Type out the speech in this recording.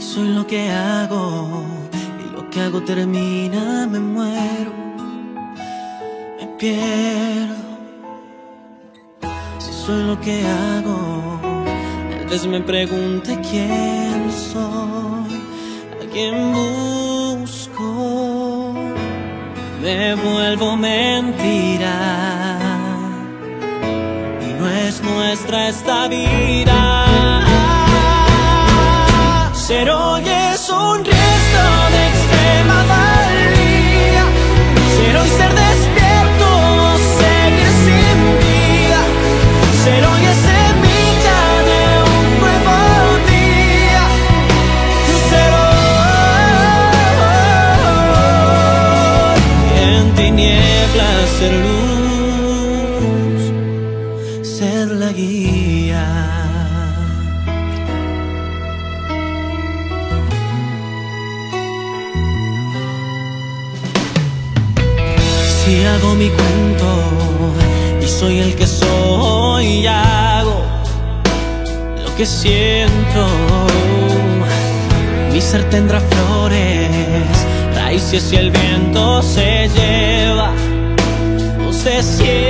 soy lo que hago y lo que hago termina, me muero, me pierdo. Si soy lo que hago, tal vez me pregunte quién soy, a quién busco. Me vuelvo mentira y no es nuestra esta vida. Ser hoy es un resto de extrema valía. Ser hoy ser despierto, seguir sin vida. Ser hoy es semilla de un nuevo día. Ser hoy en tinieblas ser luz, ser la guía. Si hago mi cuento y soy el que soy y hago lo que siento, mi ser tendrá flores, raíces y el viento se lleva, no sé cierto,